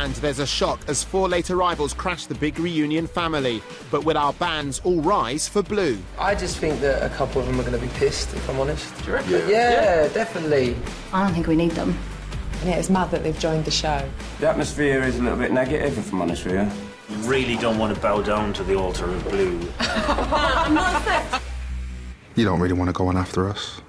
And there's a shock as four late arrivals crash the big reunion family. But will our bands all rise for Blue? I just think that a couple of them are going to be pissed, if I'm honest. Do you reckon? Yeah, yeah, definitely. I don't think we need them. Yeah, it's mad that they've joined the show. The atmosphere is a little bit negative, if I'm honest with you. Really don't want to bow down to the altar of blue. You don't really want to go on after us.